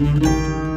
Música